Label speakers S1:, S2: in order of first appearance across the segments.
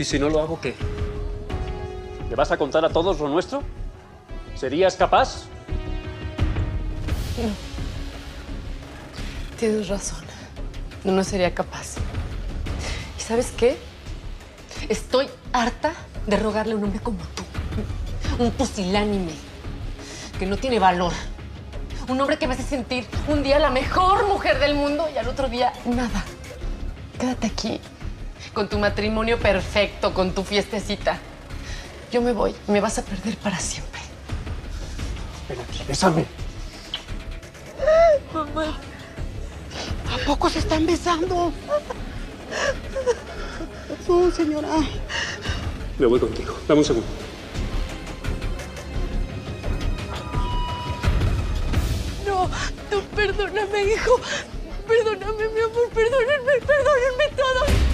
S1: ¿Y si no lo hago, qué? ¿Le vas a contar a todos lo nuestro? ¿Serías capaz?
S2: Tienes razón. No, no sería capaz. ¿Y sabes qué? Estoy harta de rogarle a un hombre como tú. Un pusilánime. Que no tiene valor. Un hombre que me hace sentir un día la mejor mujer del mundo y al otro día nada. Quédate aquí. Con tu matrimonio perfecto, con tu fiestecita. Yo me voy. Me vas a perder para siempre.
S1: Ven aquí, bésame.
S2: Mamá.
S3: ¿A poco se están besando? No, señora.
S1: Me voy contigo. Dame un segundo.
S2: No, no, perdóname, hijo. Perdóname, mi amor, perdónenme, perdónenme todos.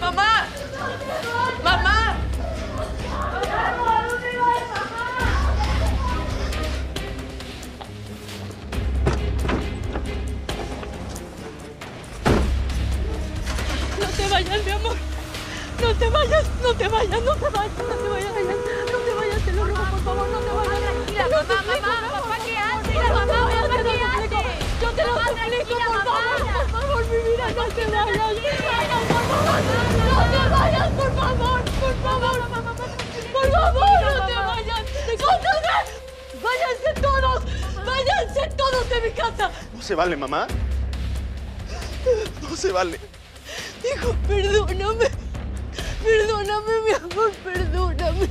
S2: ¡Mamá! ¡Mamá! No te vayas, mi amor. No te vayas, no te vayas, no te vayas, no te vayas. No te vayas, te lo ruego, por favor, no te vayas.
S4: Tranquila, mamá, mamá, Tranquila,
S2: por favor, por favor, mi vida, no te vayas. No te vayas, por favor. Por favor, por favor. No te vayas. ¡Cóntate! ¡Váyanse todos! ¡Váyanse todos de mi casa!
S5: No se vale, mamá. No se vale.
S2: Hijo, perdóname. Perdóname, mi amor, perdóname.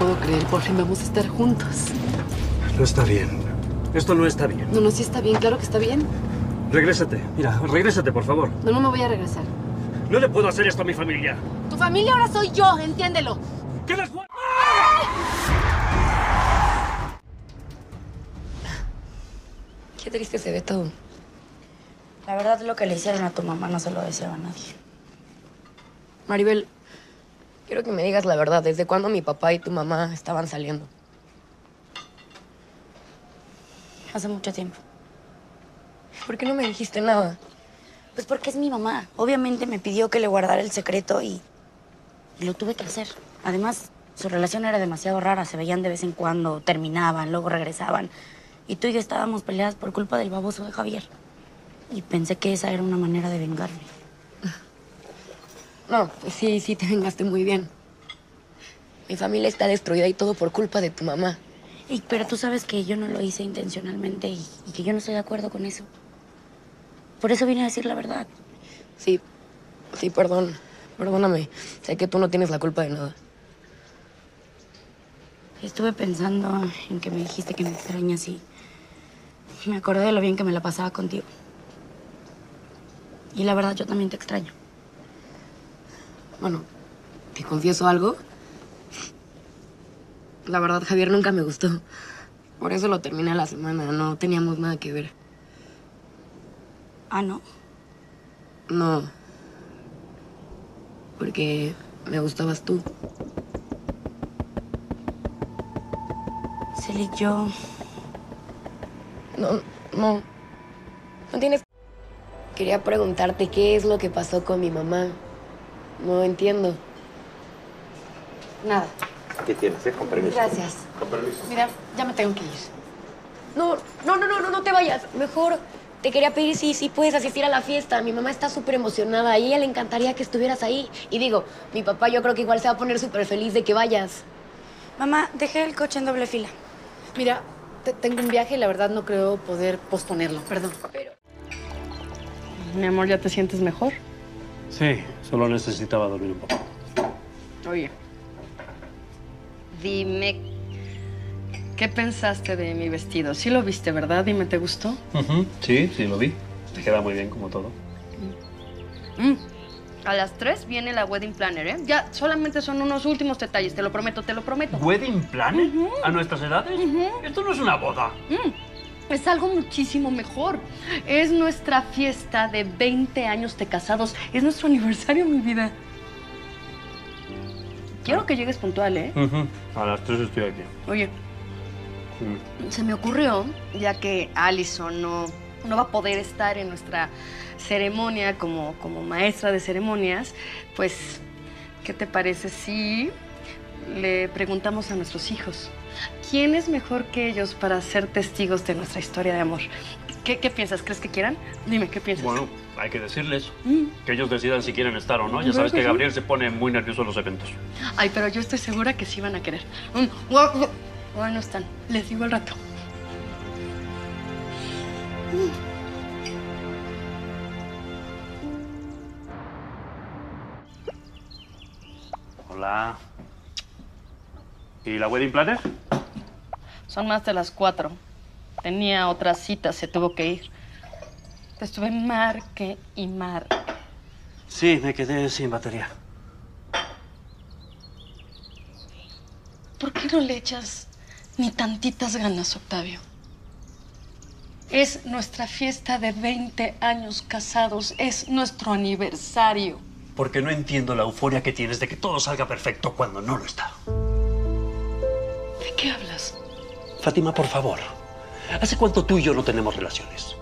S2: Puedo creer. Por fin vamos a estar juntos.
S1: No está bien. Esto no está bien.
S2: No, no, sí está bien. Claro que está bien.
S1: Regrésate. Mira, regrésate, por favor.
S2: No, no me voy a regresar.
S1: No le puedo hacer esto a mi familia.
S2: Tu familia ahora soy yo, entiéndelo.
S1: ¿Qué les
S2: Qué triste se ve todo.
S6: La verdad, lo que le hicieron a tu mamá no se lo deseaba a nadie.
S2: Maribel, quiero que me digas la verdad. ¿Desde cuándo mi papá y tu mamá estaban saliendo?
S6: Hace mucho tiempo.
S2: ¿Por qué no me dijiste nada?
S6: Pues porque es mi mamá. Obviamente me pidió que le guardara el secreto y, y lo tuve que hacer. Además, su relación era demasiado rara. Se veían de vez en cuando, terminaban, luego regresaban. Y tú y yo estábamos peleadas por culpa del baboso de Javier. Y pensé que esa era una manera de vengarme.
S2: No, pues sí, sí te vengaste muy bien. Mi familia está destruida y todo por culpa de tu mamá.
S6: Y, pero tú sabes que yo no lo hice intencionalmente y, y que yo no estoy de acuerdo con eso. Por eso vine a decir la verdad.
S2: Sí, sí, perdón. Perdóname. Sé que tú no tienes la culpa de nada.
S6: Estuve pensando en que me dijiste que me extrañas y me acordé de lo bien que me la pasaba contigo. Y la verdad, yo también te extraño.
S2: Bueno, ¿te confieso algo? La verdad, Javier nunca me gustó. Por eso lo terminé a la semana. No teníamos nada que ver.
S6: Ah, ¿no?
S2: No. Porque me gustabas tú.
S6: Celik, yo...
S2: No, no. No tienes... Quería preguntarte qué es lo que pasó con mi mamá. No entiendo. Nada.
S1: Aquí tienes, ¿eh? Con permiso.
S2: Gracias.
S1: Con permiso.
S2: Mira, ya me tengo que ir. No, no, no, no, no, no te vayas. Mejor te quería pedir si, si puedes asistir a la fiesta. Mi mamá está súper emocionada y a ella le encantaría que estuvieras ahí. Y digo, mi papá yo creo que igual se va a poner súper feliz de que vayas.
S6: Mamá, dejé el coche en doble fila.
S7: Mira, te- tengo un viaje y la verdad no creo poder posponerlo. Perdón.
S8: Mi amor, ¿ya te sientes mejor?
S1: Sí, solo necesitaba dormir un poco.
S8: Oye. Dime, ¿qué pensaste de mi vestido? Sí lo viste, ¿verdad? Dime, ¿te gustó?
S1: Sí, sí, lo vi. Te queda muy bien como todo.
S8: Mm. A las 3 viene la wedding planner, ¿eh? Ya solamente son unos últimos detalles, te lo prometo, te lo prometo.
S1: ¿Wedding planner? ¿A nuestras edades? Esto no es una boda.
S8: Mm. Es algo muchísimo mejor. Es nuestra fiesta de 20 años de casados. Es nuestro aniversario, mi vida. Quiero que llegues puntual, ¿eh?
S1: A las tres estoy aquí.
S8: Oye, se me ocurrió, ya que Allison no, no va a poder estar en nuestra ceremonia como, como maestra de ceremonias, pues, ¿qué te parece si le preguntamos a nuestros hijos? ¿Quién es mejor que ellos para ser testigos de nuestra historia de amor? ¿Qué, qué piensas? ¿Crees que quieran? Dime, ¿qué piensas?
S1: Bueno, hay que decirles
S8: Mm.
S1: que ellos decidan si quieren estar o no. Ya sabes
S8: que sí.
S1: Gabriel se pone muy nervioso en los eventos.
S8: Ay, pero yo estoy segura que sí van a querer. Mm, Bueno, están. Les digo al rato.
S1: Hola. ¿Y la wedding planner?
S8: Son más de las cuatro. Tenía otra cita, se tuvo que ir. Te estuve marque y mar.
S1: Sí, me quedé sin batería.
S8: ¿Por qué no le echas ni tantitas ganas, Octavio? Es nuestra fiesta de 20 años casados, es nuestro aniversario.
S1: Porque no entiendo la euforia que tienes de que todo salga perfecto cuando no lo está.
S8: ¿De qué hablas?
S1: Fátima, por favor. ¿Hace cuánto tú y yo no tenemos relaciones?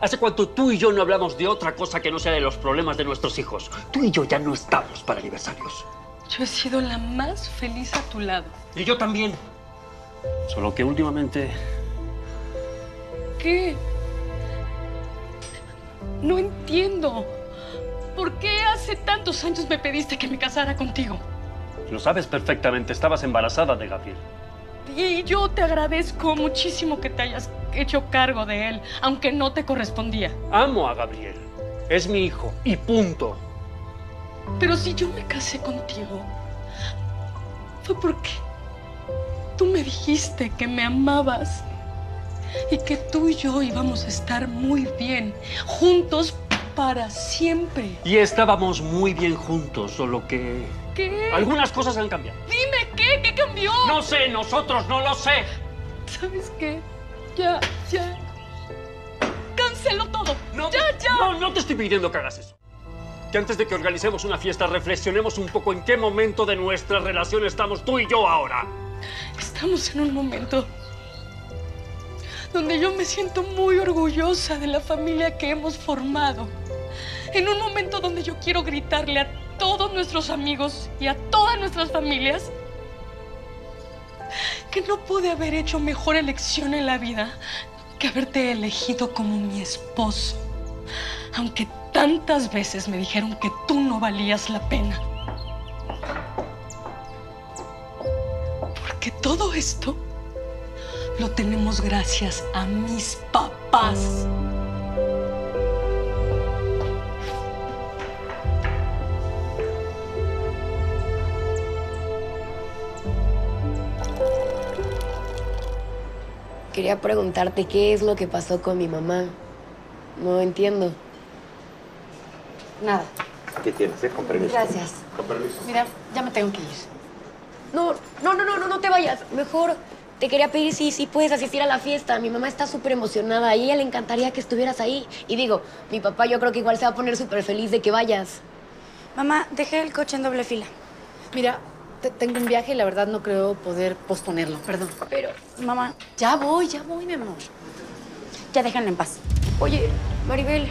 S1: ¿Hace cuánto tú y yo no hablamos de otra cosa que no sea de los problemas de nuestros hijos? Tú y yo ya no estamos para aniversarios.
S8: Yo he sido la más feliz a tu lado.
S1: Y yo también. Solo que últimamente
S8: ¿Qué? No entiendo. ¿Por qué hace tantos años me pediste que me casara contigo?
S1: Lo sabes perfectamente, estabas embarazada de Gabriel.
S8: Y yo te agradezco muchísimo que te hayas hecho cargo de él, aunque no te correspondía.
S1: Amo a Gabriel. Es mi hijo y punto.
S8: Pero si yo me casé contigo, fue porque tú me dijiste que me amabas y que tú y yo íbamos a estar muy bien, juntos para siempre.
S1: Y estábamos muy bien juntos, solo que
S8: ¿Qué?
S1: algunas cosas han cambiado.
S8: Dime qué, qué cambió.
S1: No sé, nosotros no lo sé.
S8: ¿Sabes qué? Ya, ya. Cancelo todo.
S1: No,
S8: ya, ya.
S1: No, no te estoy pidiendo que hagas eso. Que antes de que organicemos una fiesta reflexionemos un poco en qué momento de nuestra relación estamos tú y yo ahora.
S8: Estamos en un momento donde yo me siento muy orgullosa de la familia que hemos formado. En un momento donde yo quiero gritarle a todos nuestros amigos y a todas nuestras familias que no pude haber hecho mejor elección en la vida que haberte elegido como mi esposo. Aunque tantas veces me dijeron que tú no valías la pena. Porque todo esto lo tenemos gracias a mis papás.
S7: Quería preguntarte qué es lo que pasó con mi mamá. No entiendo.
S2: Nada.
S1: ¿Qué tienes, eh? Con permiso.
S7: Gracias.
S1: Con permiso.
S2: Mira, ya me tengo que ir.
S7: No, no, no, no, no, no te vayas. Mejor te quería pedir si, si puedes asistir a la fiesta. Mi mamá está súper emocionada y a ella le encantaría que estuvieras ahí. Y digo, mi papá yo creo que igual se va a poner súper feliz de que vayas.
S6: Mamá, dejé el coche en doble fila.
S2: Mira, tengo un viaje y la verdad no creo poder posponerlo. Perdón.
S6: Pero, mamá,
S2: Ya voy, ya voy, mi amor.
S6: ya déjenla en paz.
S7: Oye, Maribel,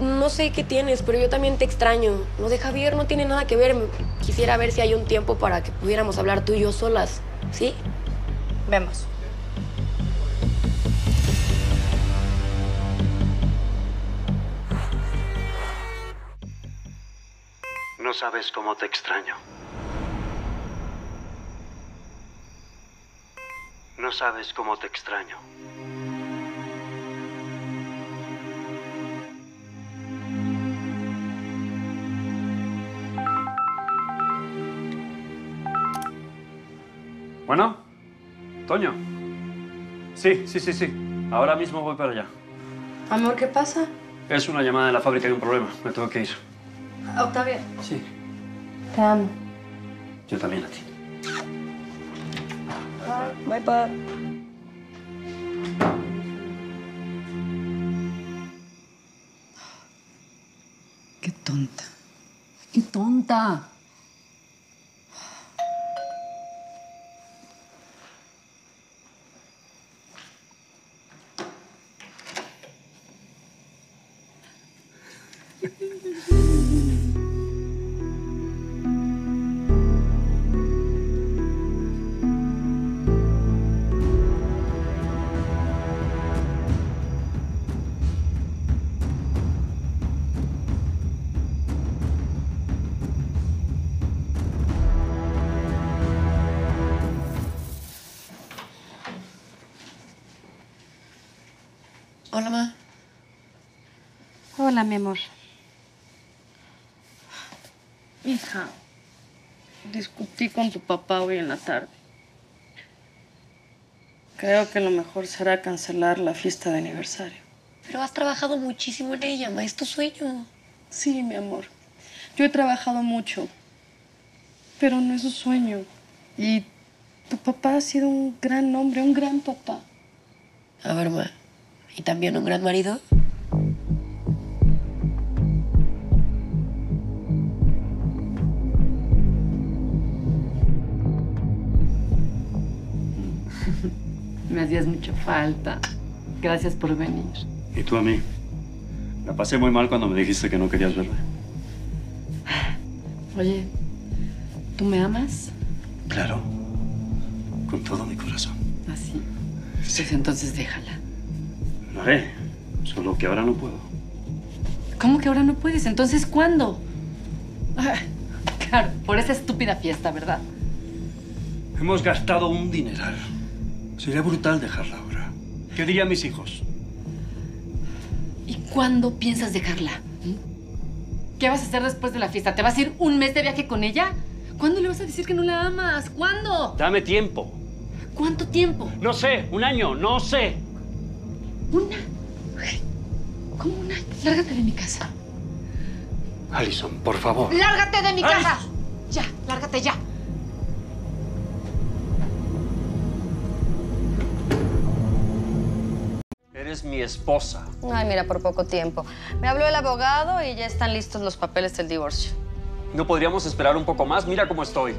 S7: no sé qué tienes, pero yo también te extraño. Lo de Javier no tiene nada que ver. Quisiera ver si hay un tiempo para que pudiéramos hablar tú y yo solas. ¿Sí?
S6: Vemos.
S1: No sabes cómo te extraño. No sabes cómo te extraño. Bueno, Toño. Sí, sí, sí, sí. Ahora mismo voy para allá.
S8: Amor, ¿qué pasa?
S1: Es una llamada de la fábrica, hay un problema. Me tengo que ir.
S8: Octavia.
S1: Sí,
S8: Te amo.
S1: yo también a ti.
S6: Bye bye.
S2: Qué tonta. Qué tonta. Hola, ma.
S8: Hola, mi amor. Hija, discutí con tu papá hoy en la tarde. Creo que lo mejor será cancelar la fiesta de aniversario.
S2: Pero has trabajado muchísimo en ella, ma. Es tu sueño.
S8: Sí, mi amor. Yo he trabajado mucho, pero no es un sueño. Y tu papá ha sido un gran hombre, un gran papá.
S2: A ver, ma. ¿Y también un gran marido?
S8: Me hacías mucha falta. Gracias por venir.
S1: ¿Y tú a mí? La pasé muy mal cuando me dijiste que no querías verme.
S8: Oye, ¿tú me amas?
S1: Claro. Con todo mi corazón.
S8: Así. Pues entonces déjala.
S1: Lo haré. Solo que ahora no puedo.
S8: ¿Cómo que ahora no puedes? Entonces, ¿cuándo? Ah, claro, por esa estúpida fiesta, ¿verdad?
S1: Hemos gastado un dineral. Sería brutal dejarla ahora. ¿Qué dirían mis hijos?
S2: ¿Y cuándo piensas dejarla? ¿Mm?
S8: ¿Qué vas a hacer después de la fiesta? ¿Te vas a ir un mes de viaje con ella? ¿Cuándo le vas a decir que no la amas? ¿Cuándo?
S1: Dame tiempo.
S2: ¿Cuánto tiempo?
S1: No sé, un año, no sé.
S2: Una. ¿Cómo una? Lárgate de mi casa.
S1: Alison, por favor.
S2: ¡Lárgate de mi casa! Ya, lárgate ya.
S1: Eres mi esposa.
S8: Ay, mira, por poco tiempo. Me habló el abogado y ya están listos los papeles del divorcio.
S1: ¿No podríamos esperar un poco más? Mira cómo estoy.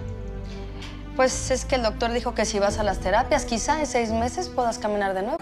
S8: Pues es que el doctor dijo que si vas a las terapias, quizá en seis meses puedas caminar de nuevo.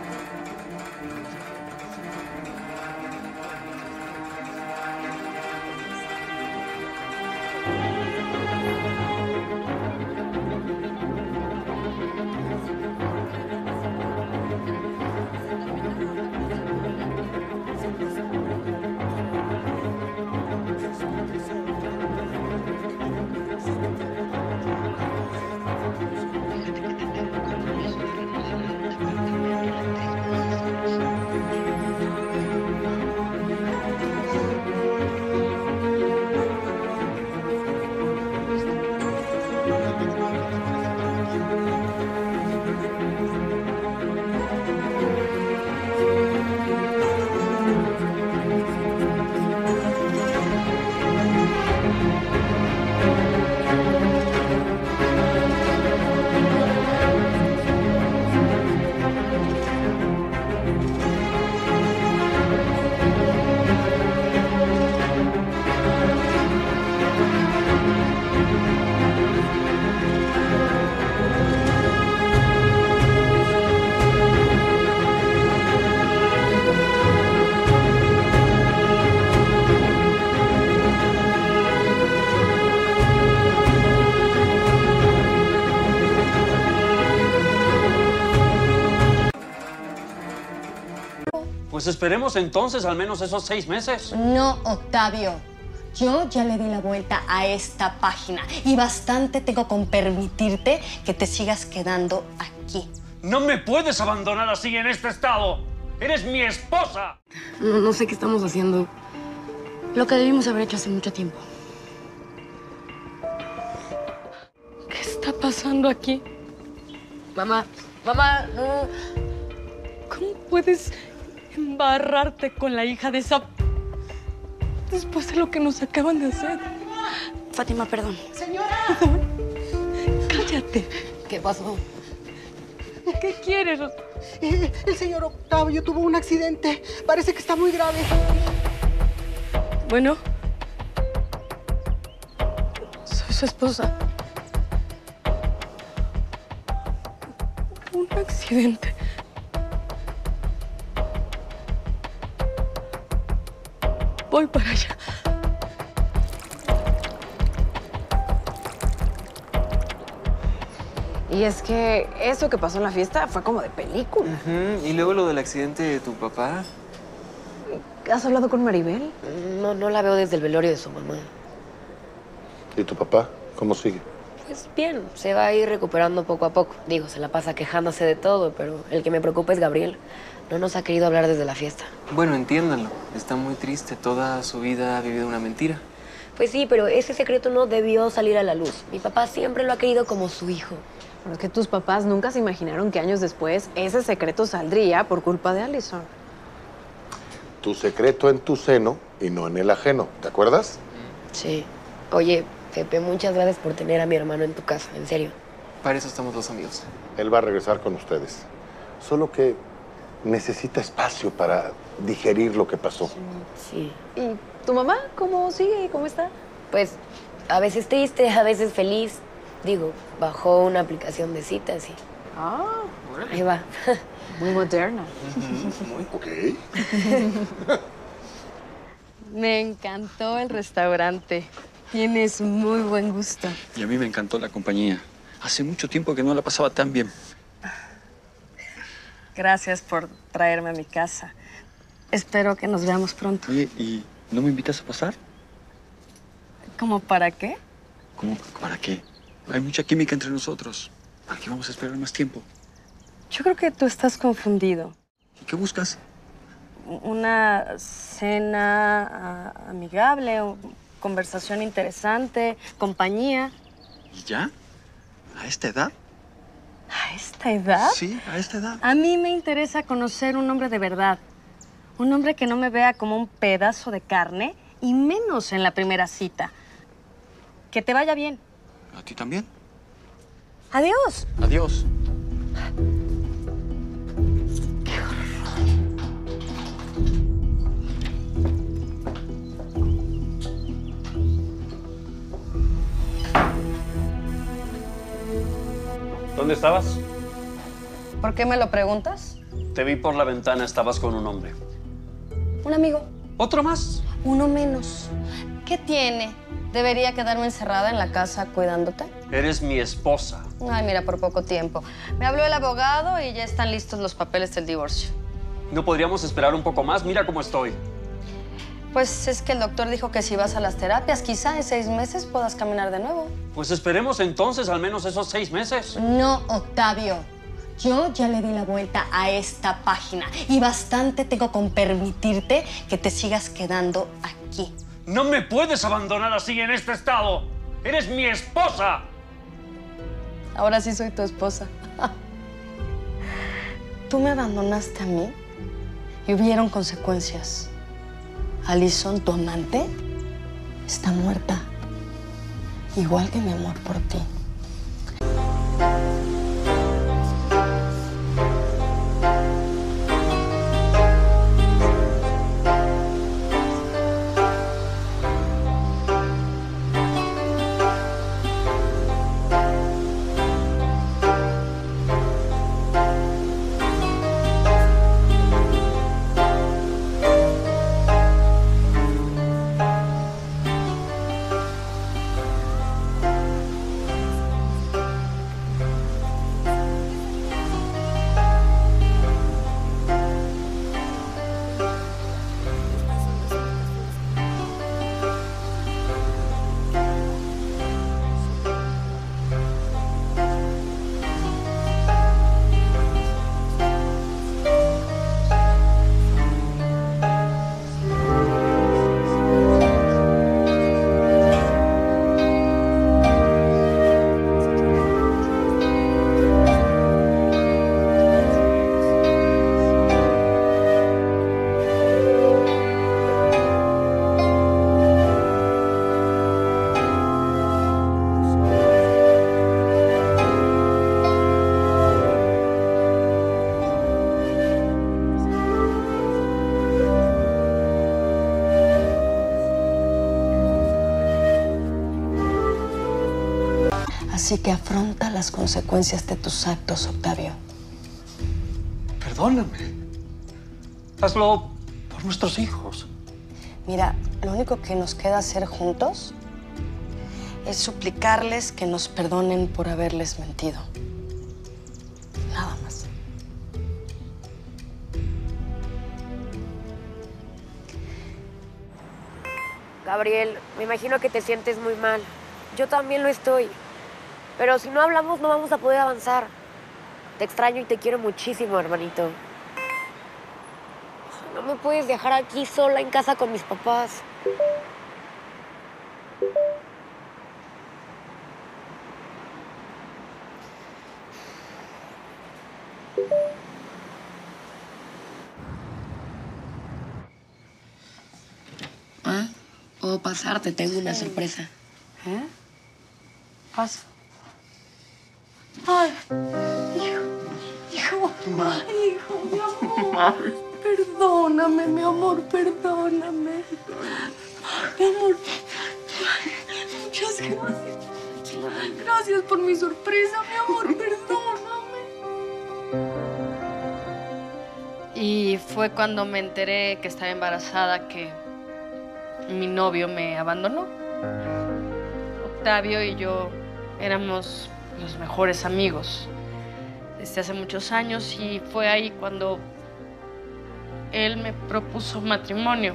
S1: Pues esperemos entonces al menos esos seis meses.
S4: No, Octavio. Yo ya le di la vuelta a esta página y bastante tengo con permitirte que te sigas quedando aquí.
S1: No me puedes abandonar así en este estado. Eres mi esposa.
S2: No, no sé qué estamos haciendo.
S6: Lo que debimos haber hecho hace mucho tiempo.
S2: ¿Qué está pasando aquí? Mamá, mamá, no. ¿Cómo puedes embarrarte con la hija de esa... Después de lo que nos acaban de hacer.
S6: Fátima, perdón.
S2: Cállate. ¿Qué pasó? ¿Qué quieres?
S3: Eh, El señor Octavio tuvo un accidente. Parece que está muy grave.
S2: Bueno. Soy su esposa. Un accidente. Voy para allá. Y es que eso que pasó en la fiesta fue como de película.
S5: Y luego lo del accidente de tu papá.
S2: ¿Has hablado con Maribel?
S7: No, no la veo desde el velorio de su mamá.
S9: ¿Y tu papá? ¿Cómo sigue?
S7: Pues bien, se va a ir recuperando poco a poco. Digo, se la pasa quejándose de todo, pero el que me preocupa es Gabriel. No nos ha querido hablar desde la fiesta.
S5: Bueno, entiéndanlo. Está muy triste. Toda su vida ha vivido una mentira.
S7: Pues sí, pero ese secreto no debió salir a la luz. Mi papá siempre lo ha querido como su hijo.
S2: Pero es que tus papás nunca se imaginaron que años después ese secreto saldría por culpa de Allison.
S9: Tu secreto en tu seno y no en el ajeno, ¿te acuerdas?
S7: Sí. Oye, Pepe, muchas gracias por tener a mi hermano en tu casa, en serio.
S5: Para eso estamos los amigos.
S9: Él va a regresar con ustedes. Solo que necesita espacio para digerir lo que pasó.
S7: Sí.
S2: ¿Y tu mamá cómo sigue? ¿Cómo está?
S7: Pues a veces triste, a veces feliz. Digo, bajó una aplicación de citas y
S2: Ah,
S7: ahí va.
S2: muy moderna.
S9: Ok.
S8: Me encantó el restaurante. Tienes muy buen gusto.
S10: Y a mí me encantó la compañía. Hace mucho tiempo que no la pasaba tan bien.
S8: Gracias por traerme a mi casa. Espero que nos veamos pronto.
S10: Oye, ¿y no me invitas a pasar?
S8: ¿Cómo para qué?
S10: ¿Cómo? ¿Para qué? Hay mucha química entre nosotros. ¿Para qué vamos a esperar más tiempo?
S8: Yo creo que tú estás confundido.
S10: ¿Y qué buscas?
S8: Una cena ah, amigable, o conversación interesante, compañía.
S10: ¿Y ya? ¿A esta edad?
S8: ¿A esta edad?
S10: Sí, a esta edad.
S8: A mí me interesa conocer un hombre de verdad. Un hombre que no me vea como un pedazo de carne y menos en la primera cita. Que te vaya bien.
S10: ¿A ti también?
S8: Adiós.
S10: Adiós.
S1: ¿Dónde estabas?
S8: ¿Por qué me lo preguntas?
S1: Te vi por la ventana, estabas con un hombre.
S8: Un amigo.
S1: ¿Otro más?
S8: Uno menos. ¿Qué tiene? ¿Debería quedarme encerrada en la casa cuidándote?
S1: Eres mi esposa.
S8: Ay, mira, por poco tiempo. Me habló el abogado y ya están listos los papeles del divorcio.
S1: ¿No podríamos esperar un poco más? Mira cómo estoy.
S8: Pues es que el doctor dijo que si vas a las terapias, quizá en seis meses puedas caminar de nuevo.
S1: Pues esperemos entonces al menos esos seis meses.
S4: No, Octavio. Yo ya le di la vuelta a esta página y bastante tengo con permitirte que te sigas quedando aquí.
S1: No me puedes abandonar así en este estado. Eres mi esposa.
S8: Ahora sí soy tu esposa. Tú me abandonaste a mí y hubieron consecuencias. Alison, tu amante, está muerta. Igual que mi amor por ti. Así que afronta las consecuencias de tus actos, Octavio.
S1: Perdóname. Hazlo por nuestros hijos.
S8: Mira, lo único que nos queda hacer juntos es suplicarles que nos perdonen por haberles mentido.
S2: nada más.
S7: Gabriel, me imagino que te sientes muy mal. Yo también lo estoy. Pero si no hablamos no vamos a poder avanzar. Te extraño y te quiero muchísimo, hermanito. No me puedes dejar aquí sola en casa con mis papás. ¿Ah? ¿Puedo pasar? Te tengo una sorpresa.
S2: ¿Eh? Pasa. Ay, hijo, hijo, hijo, mi amor. Perdóname, mi amor, perdóname. Mi amor. Muchas gracias. Gracias por mi sorpresa, mi amor, perdóname.
S8: Y fue cuando me enteré que estaba embarazada que mi novio me abandonó. Octavio y yo éramos los mejores amigos desde hace muchos años y fue ahí cuando él me propuso matrimonio.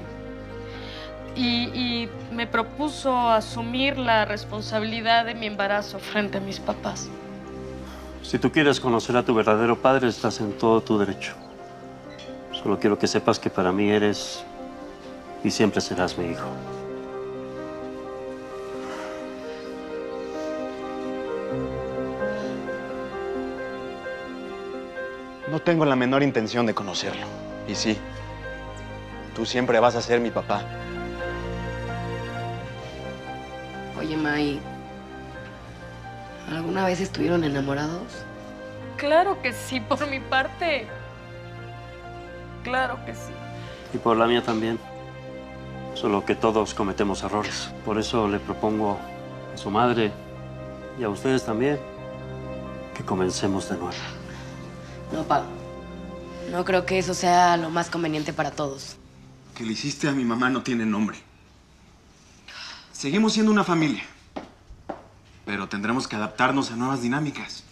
S8: Y, y me propuso asumir la responsabilidad de mi embarazo frente a mis papás.
S1: Si tú quieres conocer a tu verdadero padre, estás en todo tu derecho. Solo quiero que sepas que para mí eres y siempre serás mi hijo.
S10: No tengo la menor intención de conocerlo. Y sí, tú siempre vas a ser mi papá.
S7: Oye, May, ¿alguna vez estuvieron enamorados?
S8: Claro que sí, por mi parte. Claro que sí.
S1: Y por la mía también. Solo que todos cometemos errores. Por eso le propongo a su madre y a ustedes también que comencemos de nuevo.
S7: No, Pa. No creo que eso sea lo más conveniente para todos.
S10: Que le hiciste a mi mamá no tiene nombre. Seguimos siendo una familia. Pero tendremos que adaptarnos a nuevas dinámicas.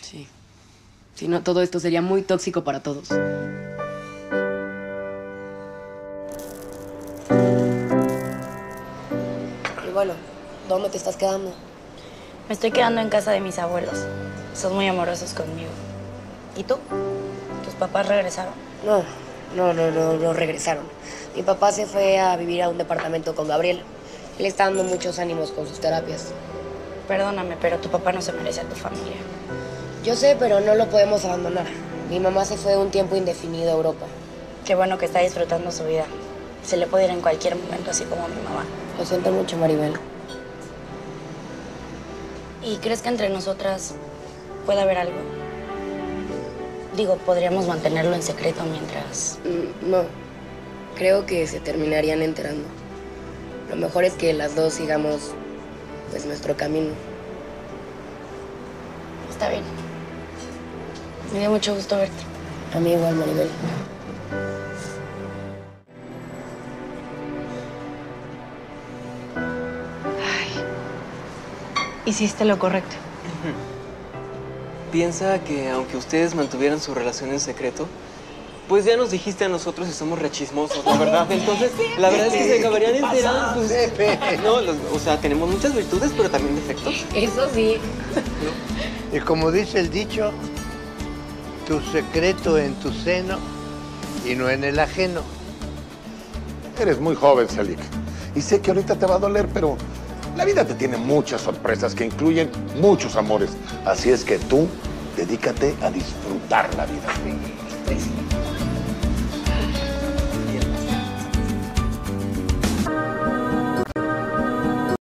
S7: Sí. Si no, todo esto sería muy tóxico para todos. Y bueno, ¿dónde te estás quedando?
S6: Me estoy quedando en casa de mis abuelos. Son muy amorosos conmigo. ¿Tus papás regresaron?
S7: No, no, no, no, no regresaron. Mi papá se fue a vivir a un departamento con Gabriel. Él está dando muchos ánimos con sus terapias.
S6: Perdóname, pero tu papá no se merece a tu familia.
S7: Yo sé, pero no lo podemos abandonar. Mi mamá se fue un tiempo indefinido a Europa.
S6: Qué bueno que está disfrutando su vida. Se le puede ir en cualquier momento, así como mi mamá.
S7: Lo siento mucho, Maribel.
S6: ¿Y crees que entre nosotras puede haber algo? Digo, podríamos mantenerlo en secreto mientras...
S7: Mm, No, creo que se terminarían enterando. Lo mejor es que las dos sigamos, pues, nuestro camino.
S6: Está bien. Me dio mucho gusto verte.
S7: A mí igual, Maribel.
S2: Hiciste lo correcto.
S5: Piensa que aunque ustedes mantuvieran su relación en secreto, pues ya nos dijiste a nosotros y somos rechismosos, la verdad. Entonces, la verdad es que se acabarían enterando. Pues, no, los- o sea, tenemos muchas virtudes, pero también defectos.
S7: Eso sí.
S11: Y como dice el dicho, tu secreto en tu seno y no en el ajeno.
S9: Eres muy joven, Selik. Y sé que ahorita te va a doler, pero la vida te tiene muchas sorpresas que incluyen muchos amores. Así es que tú, dedícate a disfrutar la vida.